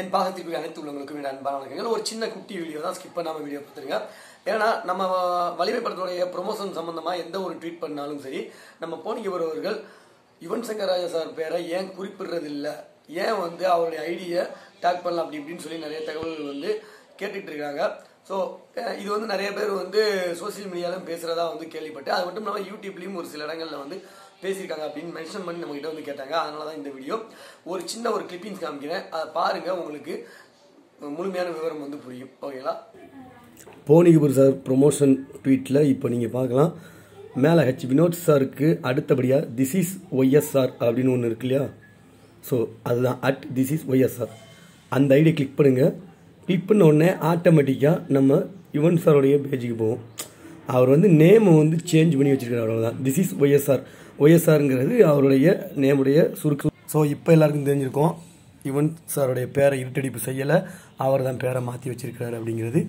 என் பாகத்திற்கு அனைத்து உள்ளவங்களுக்கும் என் அன்பான வணக்கங்கள். ஒரு சின்ன குட்டி வீடியோ தான் ஸ்கிப் பண்ணாமல் வீடியோ பார்த்துருங்க ஏன்னா நம்ம வலிமை படத்துடைய ப்ரொமோஷன் சம்மந்தமாக எந்த ஒரு ட்வீட் பண்ணாலும் சரி நம்ம போனிக்கு வருவர்கள் யுவன் சங்கர் ராஜா சார் பேரை ஏன் குறிப்பிடுறதில்லை? ஏன் வந்து அவருடைய ஐடியை டேக் பண்ணலாம் அப்படி இப்படின்னு சொல்லி நிறைய தகவல்கள் வந்து கேட்டுட்டு இருக்காங்க ஸோ இது வந்து நிறைய பேர் வந்து சோசியல் மீடியாவிலும் பேசுகிறதா வந்து கேள்விப்பட்டேன் அது மட்டும் இல்லாமல் யூடியூப்லேயும் ஒரு சில இடங்களில் வந்து பேசியிருக்காங்க அப்படின்னு மென்ஷன் பண்ணி நம்மகிட்ட வந்து கேட்டாங்க. அதனால தான் இந்த வீடியோ ஒரு சின்ன ஒரு கிளிப்பிங்ஸ் காமிக்கிறேன். அதை பாருங்கள் உங்களுக்கு முழுமையான விவரம் வந்து புரியும். ஓகேங்களா போனிகபுர் சார் ப்ரொமோஷன் ட்வீட்டில் இப்போ நீங்கள் பார்க்கலாம். மேலே ஹெச் வினோத் சாருக்கு அடுத்தபடியாக திஸ் இஸ் ஒய்எஸ்ஆர் அப்படின்னு ஒன்று இருக்கு இல்லையா? ஸோ அதுதான் அட் திஸ் இஸ் ஒய்எஸ்ஆர் அந்த ஐடியை கிளிக் பண்ணுங்கள் கிளிக் உடனே ஆட்டோமேட்டிக்காக நம்ம யுவன் சாருடைய பேஜுக்கு போவோம். அவர் வந்து நேமை வந்து சேஞ்ச் பண்ணி வச்சுருக்காரு அவ்வளோதான் திஸ் இஸ் ஒய்எஸ்ஆர் ஒய்எஸ்ஆருங்கிறது அவருடைய நேமுடைய சுருக்கு ஸோ இப்போ எல்லாருக்கும் தெரிஞ்சிருக்கோம் யுவன் சாருடைய பேரை இருட்டடிப்பு செய்யலை அவர் தான் பேரை மாற்றி வச்சுருக்கிறாரு அப்படிங்கிறது.